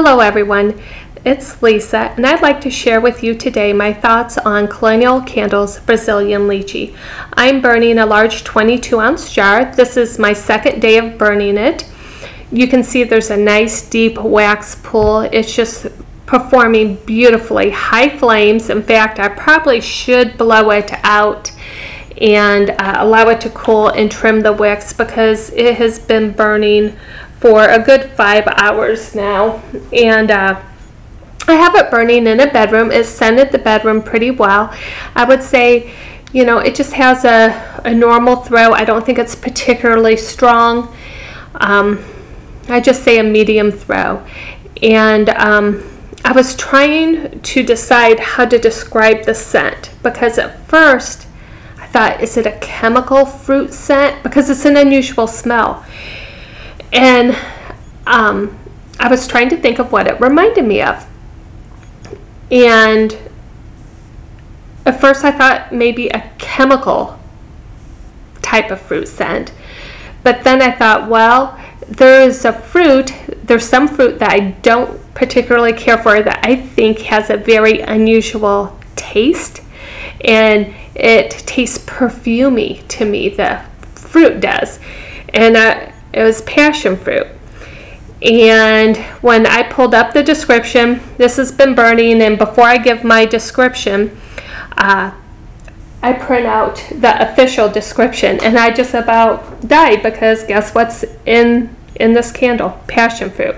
Hello everyone, it's Lisa and I'd like to share with you today my thoughts on Colonial Candles Brazilian Lychee. I'm burning a large 22 ounce jar. This is my second day of burning it. You can see there's a nice deep wax pool. It's just performing beautifully. High flames. In fact, I probably should blow it out and uh, allow it to cool and trim the wicks because it has been burning for a good five hours now. And uh, I have it burning in a bedroom. It scented the bedroom pretty well. I would say, you know, it just has a, a normal throw. I don't think it's particularly strong. Um, I just say a medium throw. And um, I was trying to decide how to describe the scent because at first I thought, is it a chemical fruit scent? Because it's an unusual smell. And um, I was trying to think of what it reminded me of. And at first I thought maybe a chemical type of fruit scent. But then I thought, well, there is a fruit, there's some fruit that I don't particularly care for that I think has a very unusual taste. And it tastes perfumy to me, the fruit does. And uh, it was passion fruit. And when I pulled up the description, this has been burning, and before I give my description, uh, I print out the official description, and I just about died because guess what's in in this candle? Passion fruit.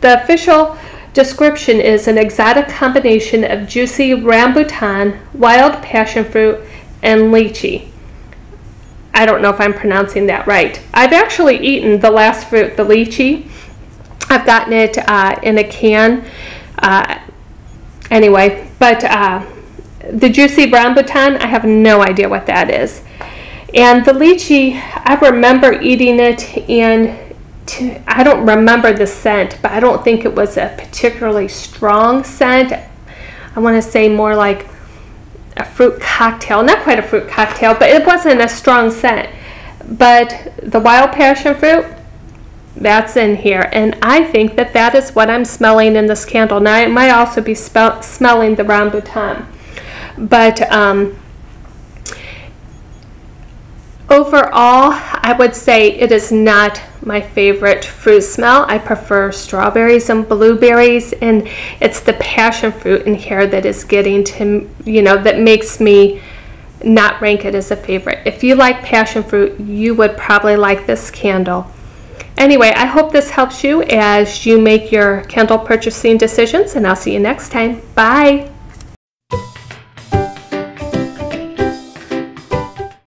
The official description is an exotic combination of juicy rambutan, wild passion fruit, and lychee. I don't know if I'm pronouncing that right. I've actually eaten the last fruit, the lychee. I've gotten it uh, in a can. Uh, anyway, but uh, the juicy brown rambutan, I have no idea what that is. And the lychee, I remember eating it and to, I don't remember the scent, but I don't think it was a particularly strong scent. I want to say more like a fruit cocktail. Not quite a fruit cocktail, but it wasn't a strong scent. But the wild passion fruit, that's in here. And I think that that is what I'm smelling in this candle. Now, I might also be smelling the rambutan. But um, overall, I would say it is not my favorite fruit smell. I prefer strawberries and blueberries, and it's the passion fruit in here that is getting to, you know, that makes me not rank it as a favorite. If you like passion fruit, you would probably like this candle. Anyway, I hope this helps you as you make your candle purchasing decisions, and I'll see you next time. Bye.